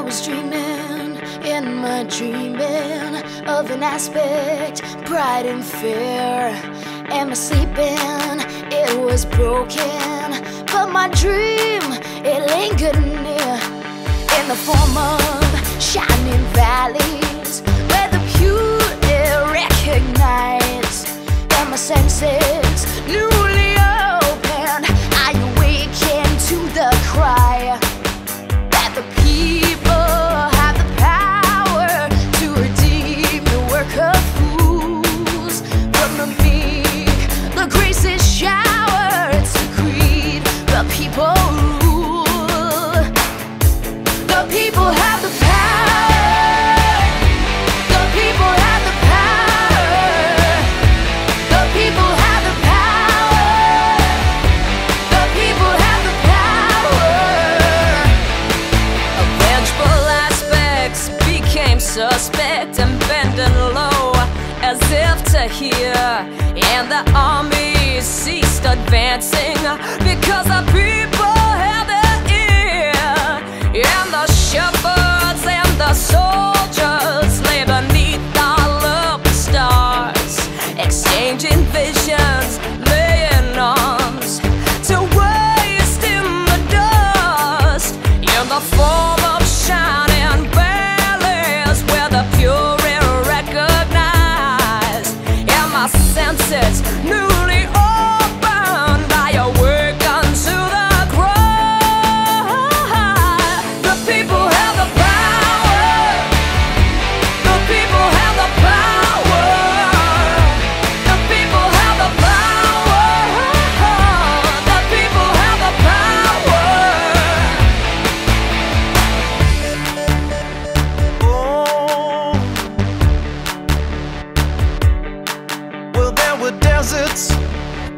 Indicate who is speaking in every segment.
Speaker 1: I was dreaming in my dreaming of an aspect bright and fair. Am I sleeping? It was broken, but my dream it lingered near in the form of shining valleys where the beauty recognized and my senses newly opened. I awaken to the cry
Speaker 2: suspect and bending low as if to hear. And the army ceased advancing because the people had their ear. And the shepherds and the soldiers lay beneath the stars, exchanging visions, senses newly opened deserts.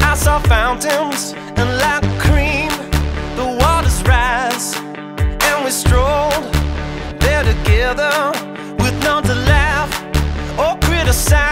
Speaker 2: I saw fountains and like cream. The waters rise, and
Speaker 3: we strolled there together with none to laugh or criticize.